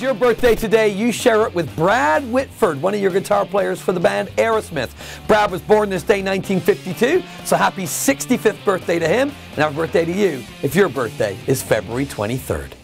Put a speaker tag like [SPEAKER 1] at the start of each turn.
[SPEAKER 1] it's your birthday today, you share it with Brad Whitford, one of your guitar players for the band Aerosmith. Brad was born this day 1952, so happy 65th birthday to him, and happy birthday to you if your birthday is February 23rd.